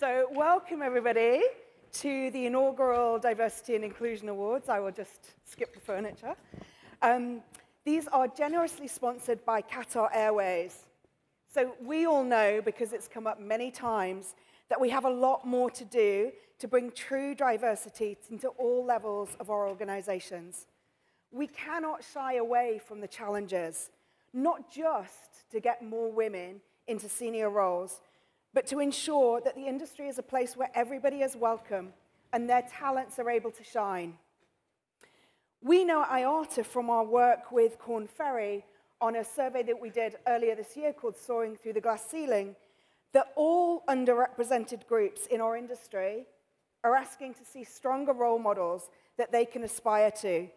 So welcome everybody to the inaugural Diversity and Inclusion Awards. I will just skip the furniture. Um, these are generously sponsored by Qatar Airways. So we all know, because it's come up many times, that we have a lot more to do to bring true diversity into all levels of our organizations. We cannot shy away from the challenges, not just to get more women into senior roles, but to ensure that the industry is a place where everybody is welcome and their talents are able to shine. We know at IATA from our work with Korn Ferry on a survey that we did earlier this year called Soaring Through the Glass Ceiling that all underrepresented groups in our industry are asking to see stronger role models that they can aspire to.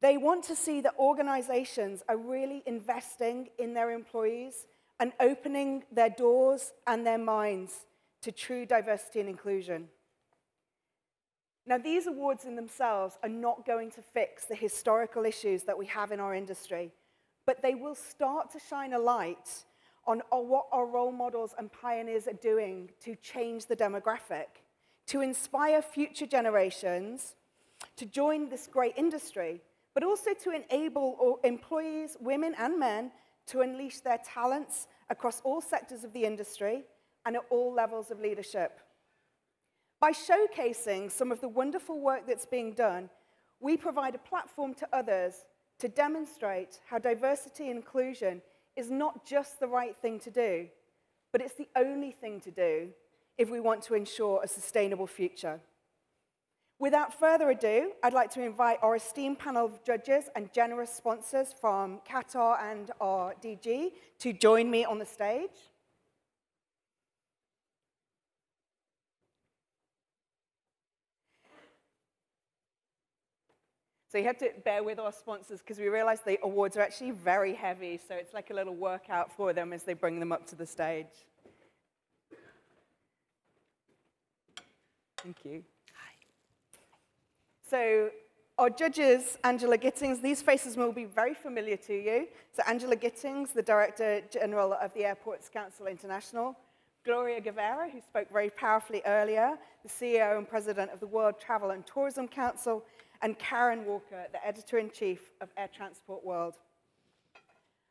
They want to see that organizations are really investing in their employees and opening their doors and their minds to true diversity and inclusion. Now, these awards in themselves are not going to fix the historical issues that we have in our industry, but they will start to shine a light on what our role models and pioneers are doing to change the demographic, to inspire future generations to join this great industry, but also to enable employees, women and men, to unleash their talents across all sectors of the industry and at all levels of leadership. By showcasing some of the wonderful work that's being done, we provide a platform to others to demonstrate how diversity and inclusion is not just the right thing to do, but it's the only thing to do if we want to ensure a sustainable future. Without further ado, I'd like to invite our esteemed panel of judges and generous sponsors from Qatar and our DG to join me on the stage. So you have to bear with our sponsors because we realize the awards are actually very heavy, so it's like a little workout for them as they bring them up to the stage. Thank you. So our judges, Angela Gittens, these faces will be very familiar to you. So Angela Gittens, the Director General of the Airports Council International. Gloria Guevara, who spoke very powerfully earlier, the CEO and President of the World Travel and Tourism Council. And Karen Walker, the Editor-in-Chief of Air Transport World.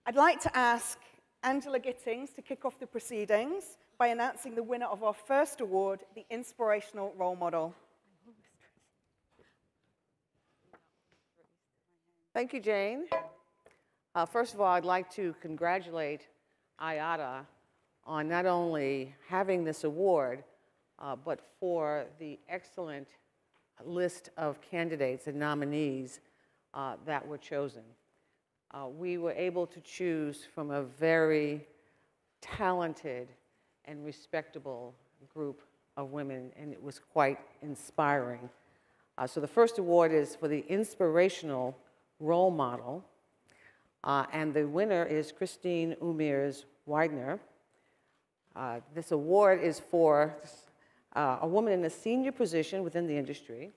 I'd like to ask Angela Gittens to kick off the proceedings by announcing the winner of our first award, the Inspirational Role Model. Thank you, Jane. Uh, first of all, I'd like to congratulate IATA on not only having this award, uh, but for the excellent list of candidates and nominees uh, that were chosen. Uh, we were able to choose from a very talented and respectable group of women, and it was quite inspiring. Uh, so the first award is for the inspirational role model. Uh, and the winner is Christine Umiers Widener. Uh, this award is for uh, a woman in a senior position within the industry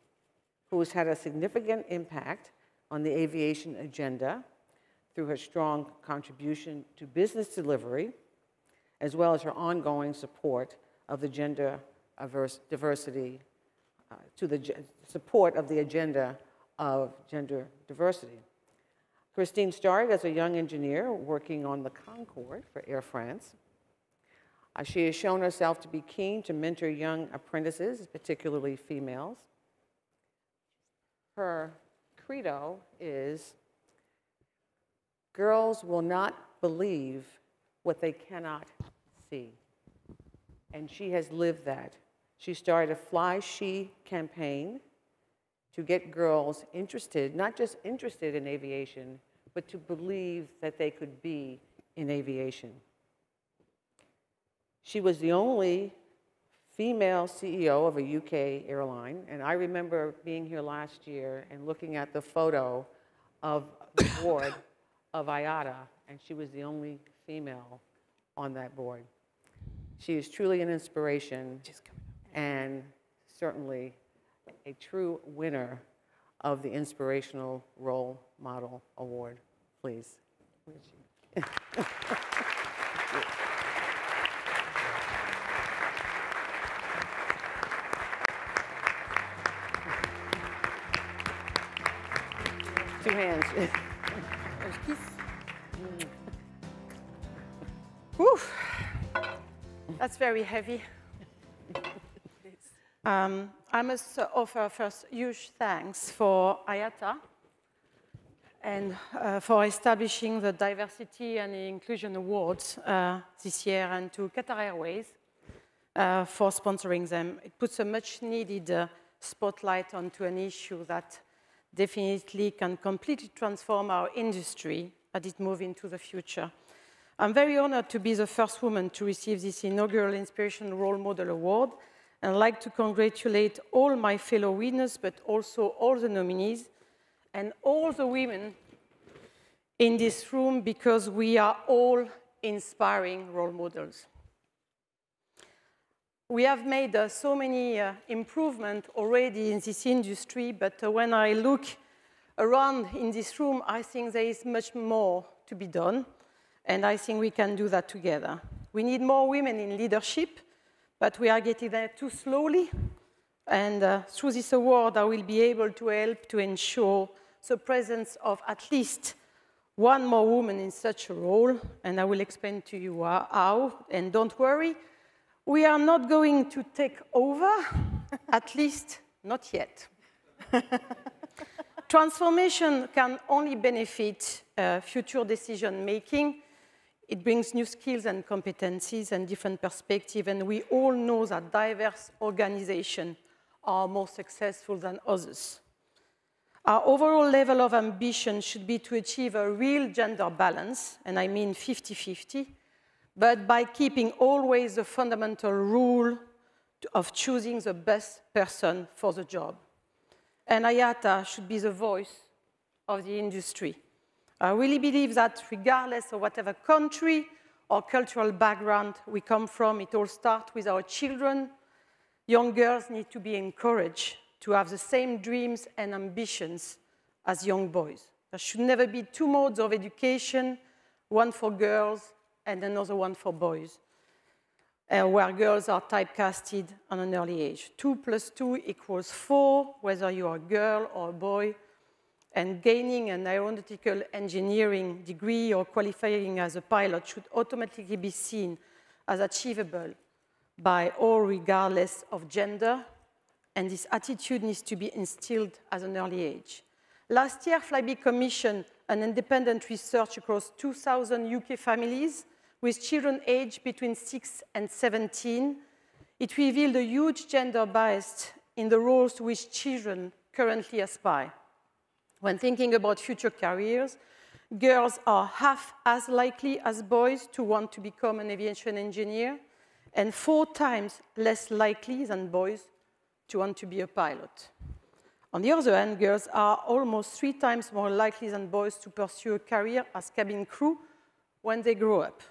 who has had a significant impact on the aviation agenda through her strong contribution to business delivery, as well as her ongoing support of the gender diversity, uh, to the support of the agenda of gender diversity. Christine started as a young engineer working on the Concorde for Air France. Uh, she has shown herself to be keen to mentor young apprentices, particularly females. Her credo is girls will not believe what they cannot see. And she has lived that. She started a FlyShe campaign to get girls interested, not just interested in aviation, but to believe that they could be in aviation. She was the only female CEO of a UK airline, and I remember being here last year and looking at the photo of the board of IATA, and she was the only female on that board. She is truly an inspiration and certainly a true winner of the Inspirational Role Model Award, please. Two hands. Whew. That's very heavy. um, I must offer first huge thanks for IATA and uh, for establishing the Diversity and Inclusion Awards uh, this year and to Qatar Airways uh, for sponsoring them. It puts a much needed uh, spotlight onto an issue that definitely can completely transform our industry as it moves into the future. I'm very honored to be the first woman to receive this inaugural Inspiration Role Model Award I'd like to congratulate all my fellow winners, but also all the nominees and all the women in this room because we are all inspiring role models. We have made uh, so many uh, improvements already in this industry, but uh, when I look around in this room, I think there is much more to be done, and I think we can do that together. We need more women in leadership, but we are getting there too slowly. And uh, through this award, I will be able to help to ensure the presence of at least one more woman in such a role, and I will explain to you how. And don't worry, we are not going to take over, at least not yet. Transformation can only benefit uh, future decision making it brings new skills and competencies and different perspectives, and we all know that diverse organizations are more successful than others. Our overall level of ambition should be to achieve a real gender balance, and I mean 50-50, but by keeping always the fundamental rule of choosing the best person for the job. And IATA should be the voice of the industry. I really believe that regardless of whatever country or cultural background we come from, it all starts with our children. Young girls need to be encouraged to have the same dreams and ambitions as young boys. There should never be two modes of education, one for girls and another one for boys, uh, where girls are typecasted at an early age. Two plus two equals four, whether you are a girl or a boy, and gaining an aeronautical engineering degree or qualifying as a pilot should automatically be seen as achievable by all regardless of gender, and this attitude needs to be instilled at an early age. Last year, Flybe commissioned an independent research across 2,000 UK families with children aged between 6 and 17. It revealed a huge gender bias in the roles to which children currently aspire. When thinking about future careers, girls are half as likely as boys to want to become an aviation engineer and four times less likely than boys to want to be a pilot. On the other hand, girls are almost three times more likely than boys to pursue a career as cabin crew when they grow up.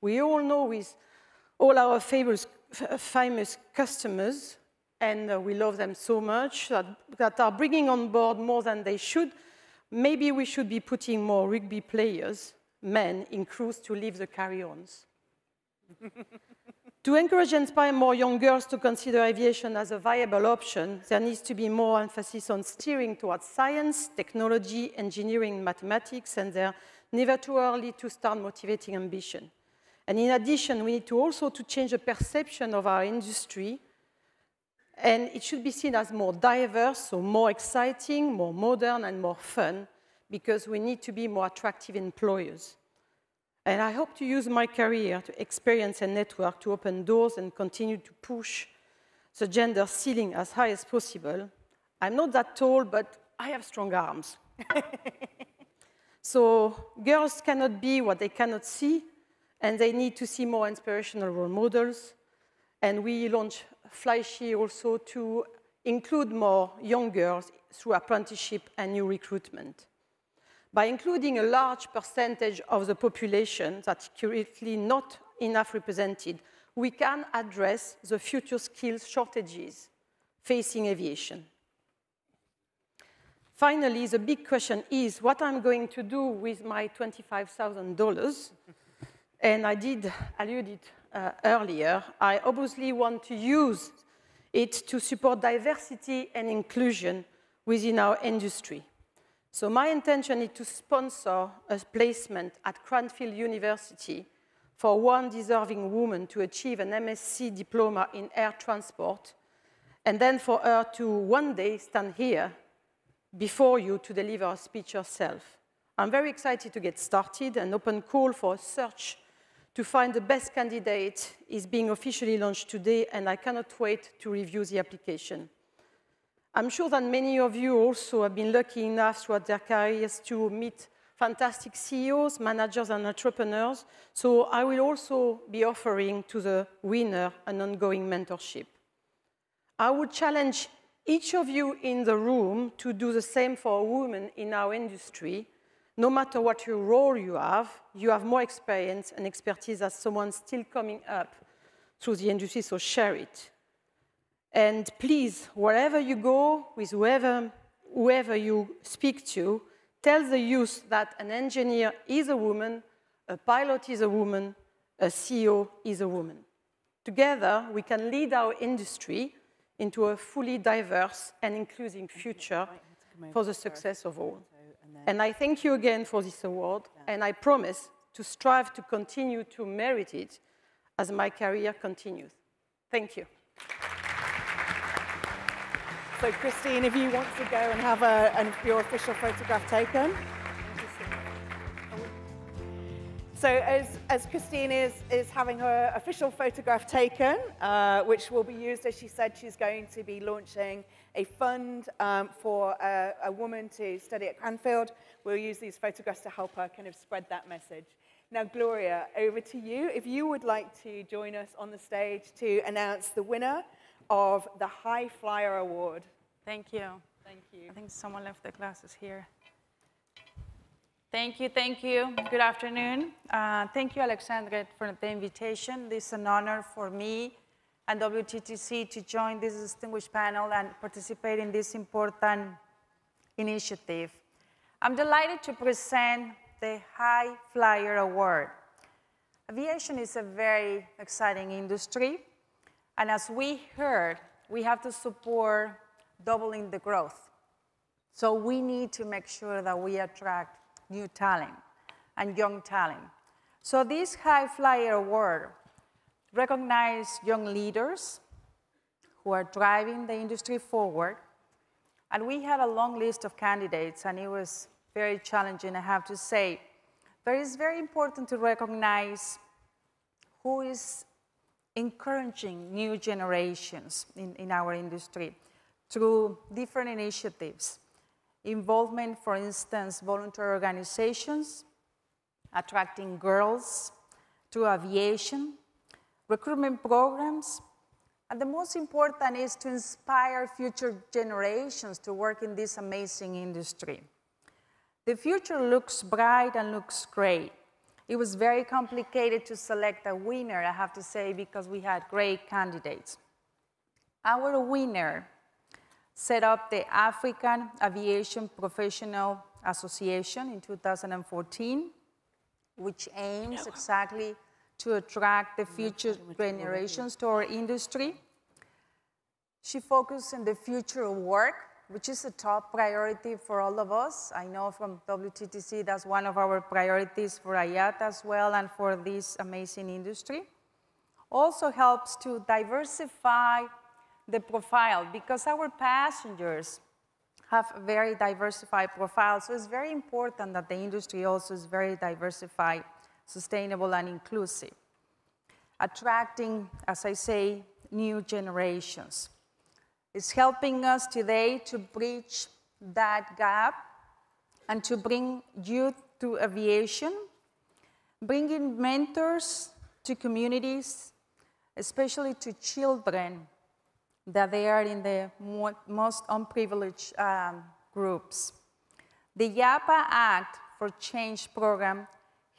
We all know with all our famous, famous customers and uh, we love them so much that, that are bringing on board more than they should, maybe we should be putting more rugby players, men, in crews to leave the carry-ons. to encourage and inspire more young girls to consider aviation as a viable option, there needs to be more emphasis on steering towards science, technology, engineering, mathematics, and they're never too early to start motivating ambition. And in addition, we need to also to change the perception of our industry and it should be seen as more diverse, so more exciting, more modern, and more fun, because we need to be more attractive employers. And I hope to use my career to experience and network to open doors and continue to push the gender ceiling as high as possible. I'm not that tall, but I have strong arms. so girls cannot be what they cannot see, and they need to see more inspirational role models. And we launch FlyShe also to include more young girls through apprenticeship and new recruitment. By including a large percentage of the population that's currently not enough represented, we can address the future skills shortages facing aviation. Finally, the big question is what I'm going to do with my $25,000. And I did allude it uh, earlier, I obviously want to use it to support diversity and inclusion within our industry. So my intention is to sponsor a placement at Cranfield University for one deserving woman to achieve an MSc diploma in air transport, and then for her to one day stand here before you to deliver a speech herself. I'm very excited to get started. An open call for a search to find the best candidate is being officially launched today, and I cannot wait to review the application. I'm sure that many of you also have been lucky enough throughout their careers to meet fantastic CEOs, managers, and entrepreneurs. So I will also be offering to the winner an ongoing mentorship. I would challenge each of you in the room to do the same for a woman in our industry. No matter what your role you have, you have more experience and expertise as someone still coming up through the industry, so share it. And please, wherever you go, with whoever, whoever you speak to, tell the youth that an engineer is a woman, a pilot is a woman, a CEO is a woman. Together, we can lead our industry into a fully diverse and inclusive future for the success of all. And I thank you again for this award, and I promise to strive to continue to merit it as my career continues. Thank you. So Christine, if you want to go and have a, an, your official photograph taken. So as, as Christine is, is having her official photograph taken, uh, which will be used, as she said, she's going to be launching a fund um, for a, a, woman to study at Cranfield. We'll use these photographs to help her kind of spread that message. Now, Gloria, over to you. If you would like to join us on the stage to announce the winner of the High Flyer Award. Thank you. Thank you. I think someone left their glasses here. Thank you, thank you. Good afternoon. Uh, thank you, Alexandre, for the invitation. This is an honor for me and WTTC to join this distinguished panel and participate in this important initiative. I'm delighted to present the High Flyer Award. Aviation is a very exciting industry, and as we heard, we have to support doubling the growth. So we need to make sure that we attract new talent and young talent. So this High Flyer Award recognizes young leaders who are driving the industry forward. And we had a long list of candidates, and it was very challenging, I have to say. But it's very important to recognize who is encouraging new generations in, in our industry through different initiatives. Involvement, for instance, voluntary organizations, attracting girls to aviation, recruitment programs, and the most important is to inspire future generations to work in this amazing industry. The future looks bright and looks great. It was very complicated to select a winner, I have to say, because we had great candidates. Our winner set up the African Aviation Professional Association in 2014, which aims exactly to attract the future generations to our industry. She focused on the future of work, which is a top priority for all of us. I know from WTTC that's one of our priorities for IATA as well and for this amazing industry. Also helps to diversify the profile because our passengers have a very diversified profile. So it's very important that the industry also is very diversified, sustainable, and inclusive. Attracting, as I say, new generations. It's helping us today to bridge that gap and to bring youth to aviation, bringing mentors to communities, especially to children that they are in the most unprivileged um, groups. The YAPA Act for Change program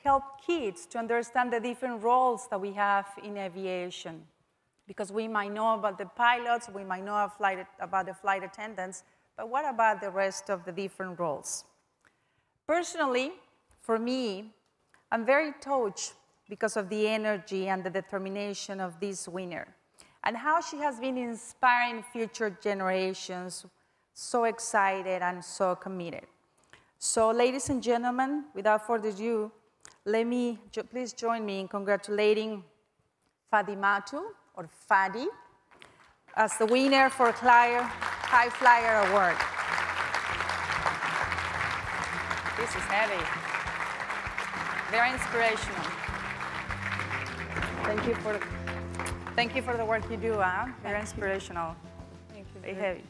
helped kids to understand the different roles that we have in aviation. Because we might know about the pilots, we might know about the flight attendants, but what about the rest of the different roles? Personally, for me, I'm very touched because of the energy and the determination of this winner and how she has been inspiring future generations so excited and so committed. So ladies and gentlemen, without further ado, let me, jo please join me in congratulating Fadimatou, or Fadi, as the winner for Flyer, High Flyer Award. This is heavy. Very inspirational. Thank you for the, thank you for the work you do, huh? Very inspirational. Thank you. Very heavy.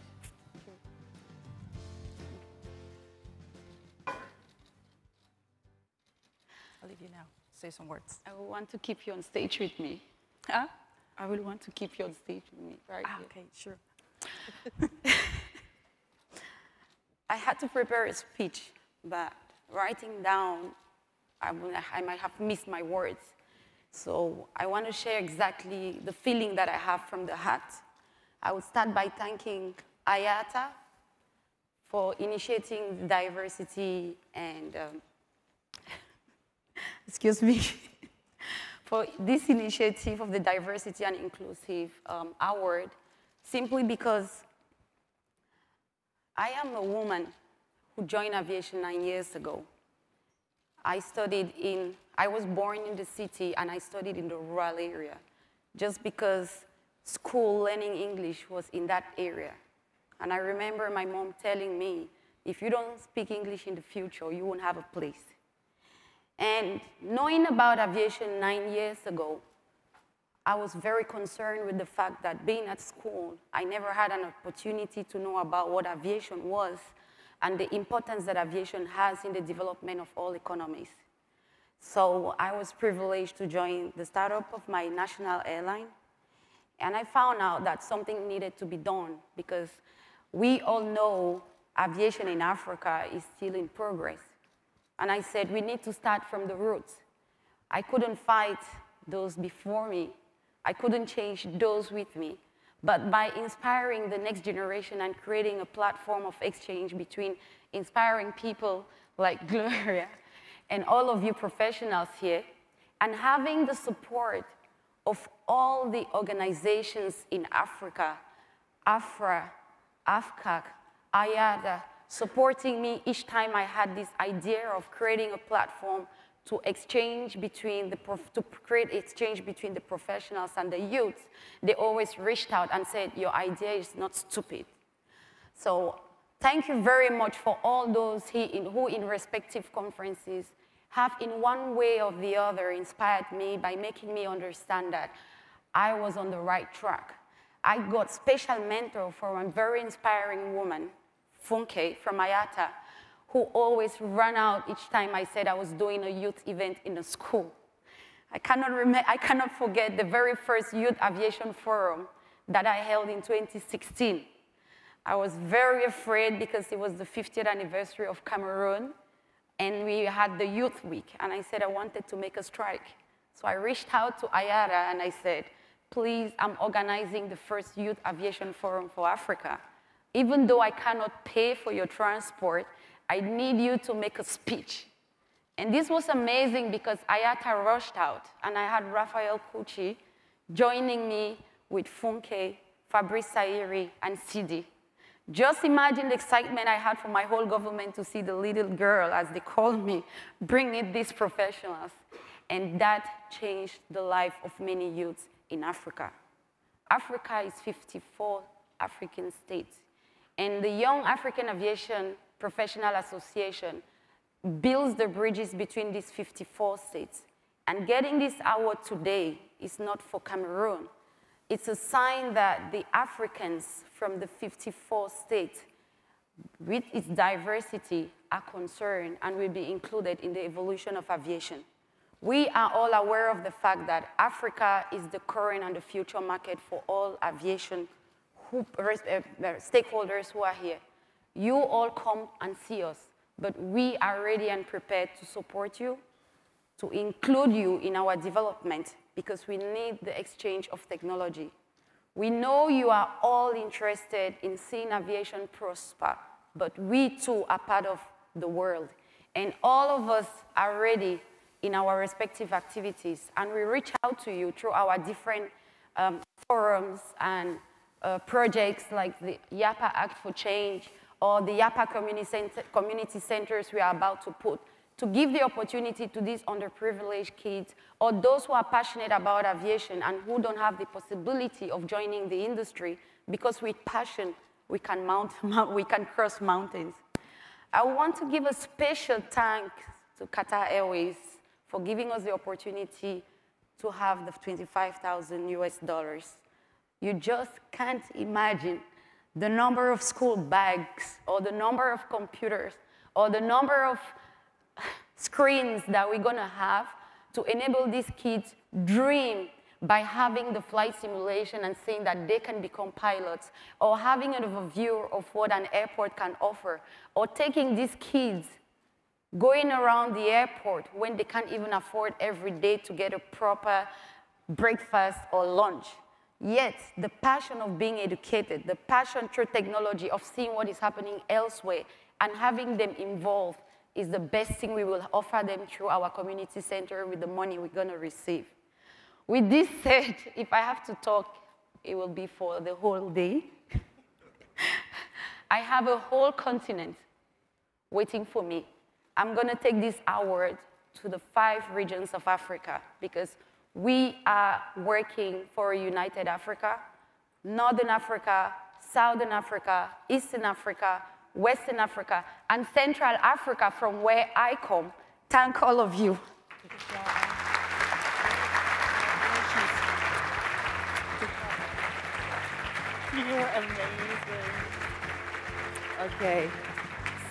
I'll leave you now. Say some words. I will want to keep you on stage with me. Huh? I will want to keep you on stage with me, right? Ah, here. okay, sure. I had to prepare a speech, but writing down, I, I might have missed my words. So I want to share exactly the feeling that I have from the heart. I would start by thanking IATA for initiating diversity and, um, excuse me, for this initiative of the Diversity and Inclusive um, Award, simply because I am a woman who joined aviation nine years ago. I studied in, I was born in the city and I studied in the rural area just because school learning English was in that area. And I remember my mom telling me, if you don't speak English in the future, you won't have a place. And knowing about aviation nine years ago, I was very concerned with the fact that being at school, I never had an opportunity to know about what aviation was and the importance that aviation has in the development of all economies. So I was privileged to join the startup of my national airline. And I found out that something needed to be done because we all know aviation in Africa is still in progress. And I said, we need to start from the roots. I couldn't fight those before me. I couldn't change those with me. But by inspiring the next generation and creating a platform of exchange between inspiring people like Gloria and all of you professionals here, and having the support of all the organizations in Africa, AFRAA, AFCAC, IATA, supporting me each time I had this idea of creating a platform to exchange between the to create exchange between the professionals and the youth, they always reached out and said, "Your idea is not stupid." So thank you very much for all those who, in respective conferences, have in one way or the other inspired me by making me understand that I was on the right track. I got special mentor from a very inspiring woman, Funke from IATA, who always ran out each time I said I was doing a youth event in a school. I cannot, I cannot forget the very first Youth Aviation Forum that I held in 2016. I was very afraid because it was the 50th anniversary of Cameroon, and we had the Youth Week, and I said I wanted to make a strike. So I reached out to IATA and I said, please, I'm organizing the first Youth Aviation Forum for Africa. Even though I cannot pay for your transport, I need you to make a speech. And this was amazing because IATA rushed out, and I had Raphael Kuuchi joining me with Funke, Fabrice Sairi, and Sidi. Just imagine the excitement I had for my whole government to see the little girl, as they called me, bring in these professionals. And that changed the life of many youths in Africa. Africa is 54 African states. And the Young African Aviation Professional Association builds the bridges between these 54 states. And getting this award today is not for Cameroon. It's a sign that the Africans from the 54 states, with its diversity, are concerned and will be included in the evolution of aviation. We are all aware of the fact that Africa is the current and the future market for all aviation who, uh, stakeholders who are here. You all come and see us, but we are ready and prepared to support you, to include you in our development, because we need the exchange of technology. We know you are all interested in seeing aviation prosper, but we too are part of the world. And all of us are ready in our respective activities, and we reach out to you through our different um, forums and uh, projects like the YAPA Act for Change or the Yapa community, community centers we are about to put to give the opportunity to these underprivileged kids or those who are passionate about aviation and who don't have the possibility of joining the industry because with passion we can, mount, we can cross mountains. I want to give a special thanks to Qatar Airways for giving us the opportunity to have the 25,000 US dollars. You just can't imagine the number of school bags or the number of computers or the number of screens that we're gonna have to enable these kids dream by having the flight simulation and saying that they can become pilots, or having an overview of what an airport can offer, or taking these kids going around the airport when they can't even afford every day to get a proper breakfast or lunch. Yet, the passion of being educated, the passion through technology of seeing what is happening elsewhere and having them involved is the best thing we will offer them through our community center with the money we're going to receive. With this said, if I have to talk, it will be for the whole day. I have a whole continent waiting for me. I'm going to take this award to the five regions of Africa because we are working for a united Africa, Northern Africa, Southern Africa, Eastern Africa, Western Africa, and Central Africa from where I come. Thank all of you. You're amazing. Okay.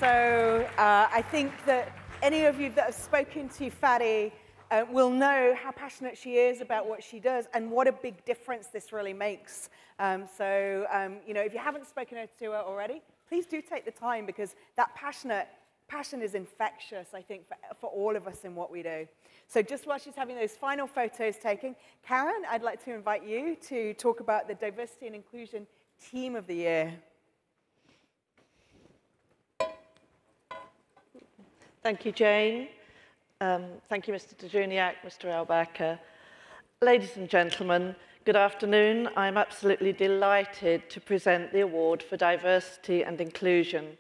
So uh, I think that any of you that have spoken to Fadi uh, will know how passionate she is about what she does and what a big difference this really makes. Um, so, um, you know, if you haven't spoken to her already, please do take the time because that passionate passion is infectious, I think, for, for all of us in what we do. So just while she's having those final photos taken, Karen, I'd like to invite you to talk about the Diversity and Inclusion Team of the Year. Thank you, Jane. Um, thank you, Mr. de Juniac, Mr. Al Baker. Ladies and gentlemen, good afternoon. I'm absolutely delighted to present the Award for Diversity and Inclusion.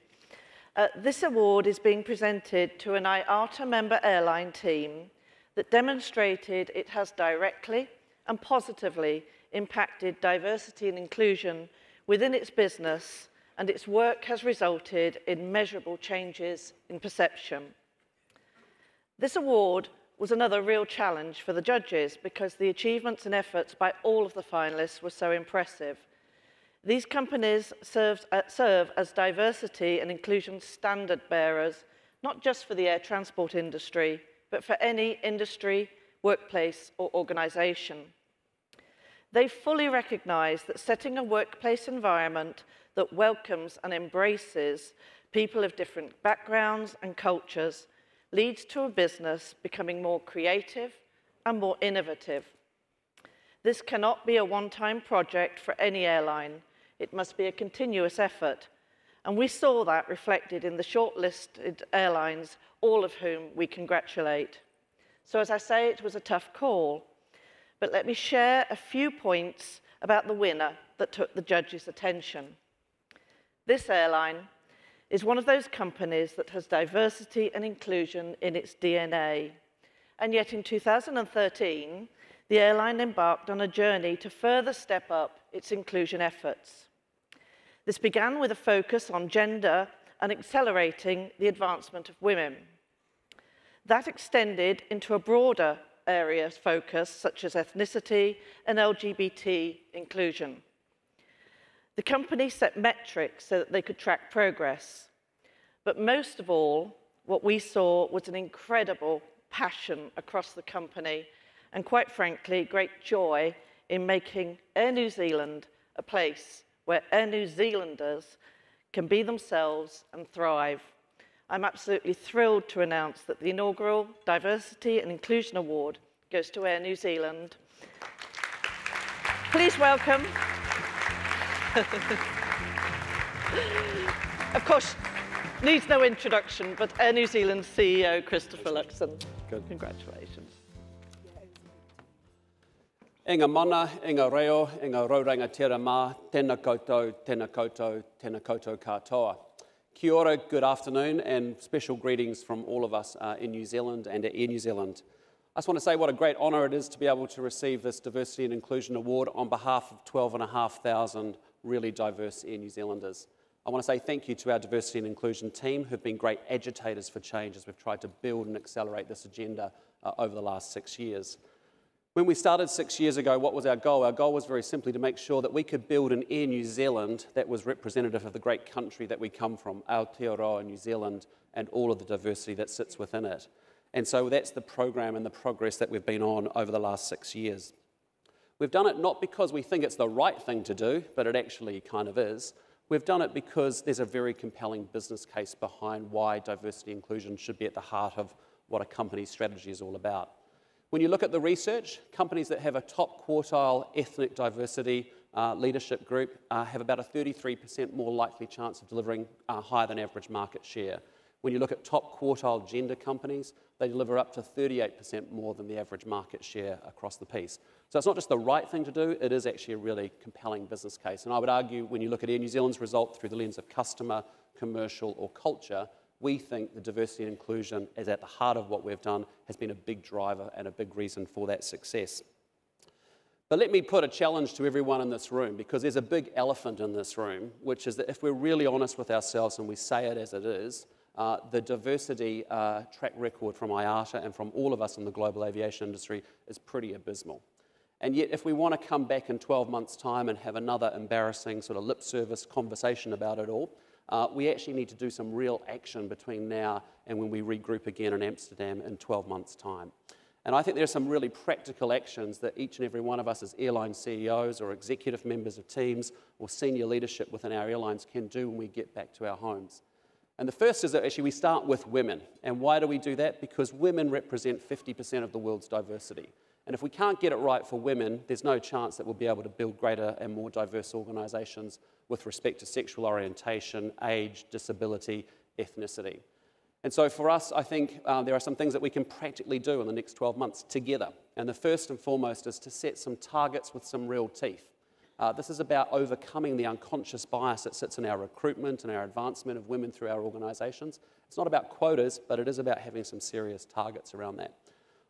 Uh, this award is being presented to an IATA member airline team that demonstrated it has directly and positively impacted diversity and inclusion within its business and its work has resulted in measurable changes in perception. This award was another real challenge for the judges because the achievements and efforts by all of the finalists were so impressive. These companies uh, serve as diversity and inclusion standard bearers, not just for the air transport industry, but for any industry, workplace or organisation. They fully recognise that setting a workplace environment that welcomes and embraces people of different backgrounds and cultures leads to a business becoming more creative and more innovative. This cannot be a one-time project for any airline. It must be a continuous effort. And we saw that reflected in the shortlisted airlines, all of whom we congratulate. So as I say, it was a tough call. But let me share a few points about the winner that took the judge's attention. This airline is one of those companies that has diversity and inclusion in its DNA. And yet in 2013, the airline embarked on a journey to further step up its inclusion efforts. This began with a focus on gender and accelerating the advancement of women. That extended into a broader area focus such as ethnicity and LGBT inclusion. The company set metrics so that they could track progress. But most of all, what we saw was an incredible passion across the company and quite frankly, great joy in making Air New Zealand a place where Air New Zealanders can be themselves and thrive. I'm absolutely thrilled to announce that the inaugural Diversity and Inclusion Award goes to Air New Zealand. Please welcome of course, needs no introduction, but Air New Zealand CEO Christopher Luxon. Good. Congratulations. Inga mana, ngā reo, inga rauranga tira mā, tēnā koutou, tēnā koutou, tēnā koutou katoa. Kia ora, good afternoon, and special greetings from all of us uh, in New Zealand and at Air New Zealand. I just want to say what a great honour it is to be able to receive this Diversity and Inclusion Award on behalf of 12,500 really diverse Air New Zealanders. I want to say thank you to our diversity and inclusion team who've been great agitators for change as we've tried to build and accelerate this agenda uh, over the last six years. When we started six years ago, what was our goal? Our goal was very simply to make sure that we could build an Air New Zealand that was representative of the great country that we come from, Aotearoa New Zealand, and all of the diversity that sits within it. And so that's the program and the progress that we've been on over the last six years. We've done it not because we think it's the right thing to do, but it actually kind of is. We've done it because there's a very compelling business case behind why diversity inclusion should be at the heart of what a company's strategy is all about. When you look at the research, companies that have a top quartile ethnic diversity uh, leadership group uh, have about a 33% more likely chance of delivering uh, higher than average market share. When you look at top quartile gender companies, they deliver up to 38% more than the average market share across the piece. So it's not just the right thing to do, it is actually a really compelling business case. And I would argue when you look at Air New Zealand's result through the lens of customer, commercial, or culture, we think the diversity and inclusion is at the heart of what we've done, has been a big driver and a big reason for that success. But let me put a challenge to everyone in this room because there's a big elephant in this room, which is that if we're really honest with ourselves and we say it as it is, uh, the diversity uh, track record from IATA and from all of us in the global aviation industry is pretty abysmal. And yet, if we want to come back in 12 months' time and have another embarrassing sort of lip service conversation about it all, uh, we actually need to do some real action between now and when we regroup again in Amsterdam in 12 months' time. And I think there are some really practical actions that each and every one of us as airline CEOs or executive members of teams or senior leadership within our airlines can do when we get back to our homes. And the first is that actually we start with women. And why do we do that? Because women represent 50% of the world's diversity. And if we can't get it right for women, there's no chance that we'll be able to build greater and more diverse organisations with respect to sexual orientation, age, disability, ethnicity. And so for us, I think uh, there are some things that we can practically do in the next 12 months together. And the first and foremost is to set some targets with some real teeth. Uh, this is about overcoming the unconscious bias that sits in our recruitment and our advancement of women through our organisations. It's not about quotas, but it is about having some serious targets around that.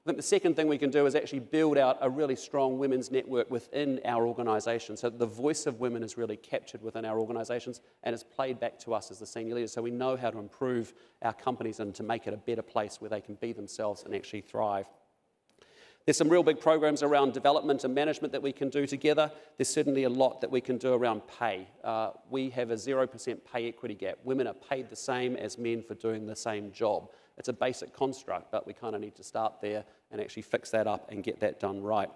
I think the second thing we can do is actually build out a really strong women's network within our organisation so that the voice of women is really captured within our organisations and is played back to us as the senior leaders so we know how to improve our companies and to make it a better place where they can be themselves and actually thrive. There's some real big programs around development and management that we can do together. There's certainly a lot that we can do around pay. Uh, we have a 0% pay equity gap. Women are paid the same as men for doing the same job. It's a basic construct, but we kind of need to start there and actually fix that up and get that done right.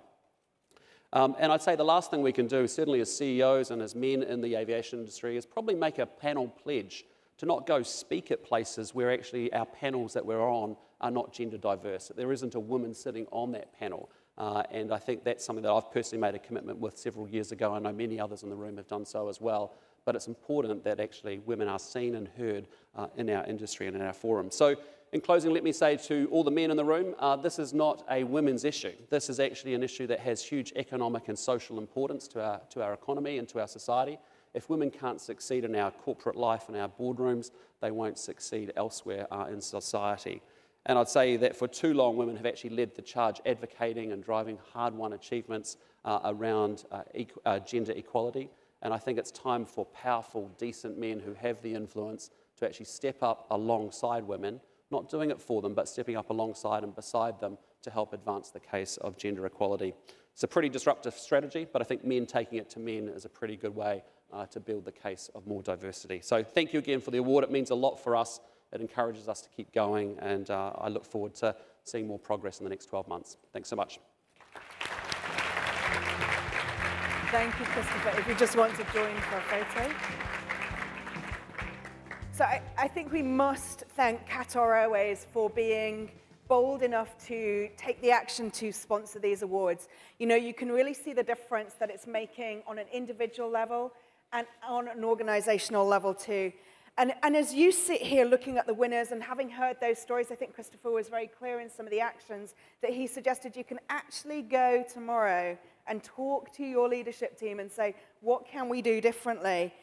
Um, and I'd say the last thing we can do, certainly as CEOs and as men in the aviation industry, is probably make a panel pledge to not go speak at places where actually our panels that we're on are not gender diverse, there isn't a woman sitting on that panel. Uh, and I think that's something that I've personally made a commitment with several years ago. I know many others in the room have done so as well. But it's important that actually women are seen and heard uh, in our industry and in our forum. So in closing, let me say to all the men in the room, uh, this is not a women's issue. This is actually an issue that has huge economic and social importance to our, to our economy and to our society. If women can't succeed in our corporate life and our boardrooms, they won't succeed elsewhere uh, in society. And I'd say that for too long, women have actually led the charge advocating and driving hard won achievements uh, around uh, uh, gender equality. And I think it's time for powerful, decent men who have the influence to actually step up alongside women not doing it for them, but stepping up alongside and beside them to help advance the case of gender equality. It's a pretty disruptive strategy, but I think men taking it to men is a pretty good way uh, to build the case of more diversity. So thank you again for the award. It means a lot for us. It encourages us to keep going, and uh, I look forward to seeing more progress in the next 12 months. Thanks so much. Thank you, Christopher. If you just want to join for a photo. So I, I think we must thank Qatar Airways for being bold enough to take the action to sponsor these awards. You know, you can really see the difference that it's making on an individual level and on an organizational level too. And, and as you sit here looking at the winners and having heard those stories, I think Christopher was very clear in some of the actions that he suggested you can actually go tomorrow and talk to your leadership team and say, what can we do differently?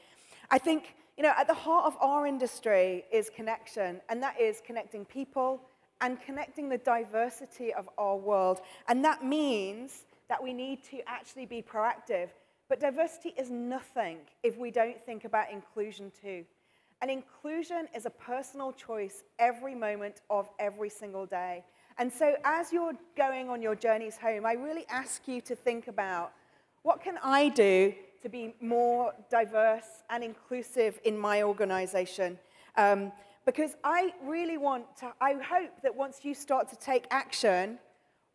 I think You know, at the heart of our industry is connection, and that is connecting people and connecting the diversity of our world. And that means that we need to actually be proactive. But diversity is nothing if we don't think about inclusion too. And inclusion is a personal choice every moment of every single day. And so as you're going on your journeys home, I really ask you to think about what can I do to be more diverse and inclusive in my organization? Um, because I really want to, I hope that once you start to take action,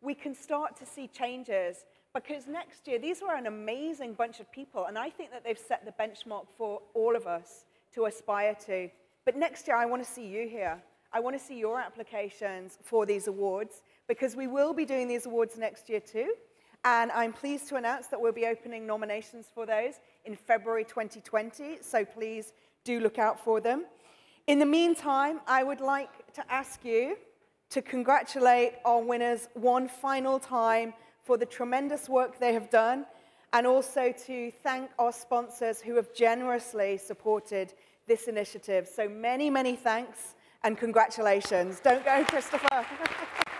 we can start to see changes. Because next year, these were an amazing bunch of people, and I think that they've set the benchmark for all of us to aspire to. But next year, I want to see you here. I want to see your applications for these awards, because we will be doing these awards next year too. And I'm pleased to announce that we'll be opening nominations for those in February 2020, so please do look out for them. In the meantime, I would like to ask you to congratulate our winners one final time for the tremendous work they have done, and also to thank our sponsors who have generously supported this initiative. So many, many thanks and congratulations. Don't go, Christopher.